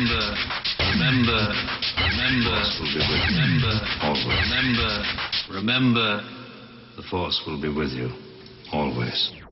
remember, remember, remember, remember, remember, remember, the force will be with you always.